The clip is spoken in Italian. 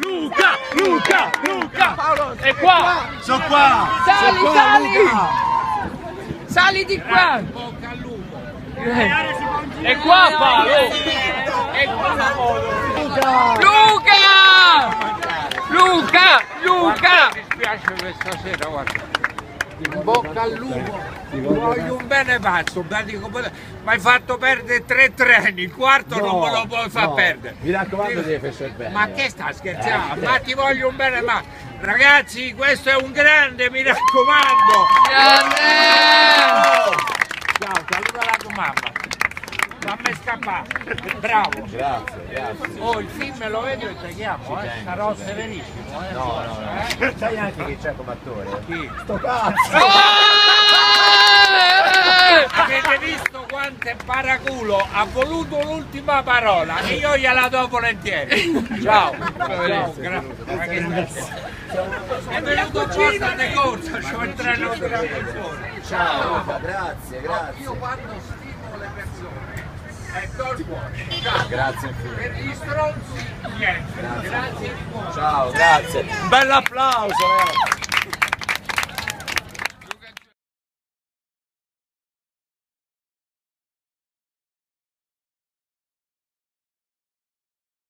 Luca, Luca, Luca. E qua. Sono qua! Sali, qua, sali! Luca! Sali di qua! E qua Paolo. E qua! Luca! Luca! Luca! Luca! Mi spiace questa sera, guarda. In bocca al lupo. Ti voglio un bene pazzo, mi hai fatto perdere tre treni, il quarto non me lo puoi far no. perdere. Mi raccomando devi fare bene. Ma che sta scherzando? Ma ti voglio un bene, ma ragazzi, questo è un grande, mi raccomando. Grande! Ciao, saluta la tua mamma. Fammi scappare. Bravo. Grazie, grazie. Oh, il film lo vedo e ti chiamo, eh? Sarò severissimo, eh? No, no, no. Sai anche chi c'è come attore? Chi? Sto cazzo! Avete visto quanto è paraculo? Ha voluto l'ultima parola e io gliela do volentieri. Ciao. Ciao, grazie. È venuto apposta di corsa, c'ho il treno fuori. Ciao grazie, grazie. Io quando Grazie infine. Per gli stronzi, niente. Grazie cuore. Ciao, grazie. Un bel applauso, eh.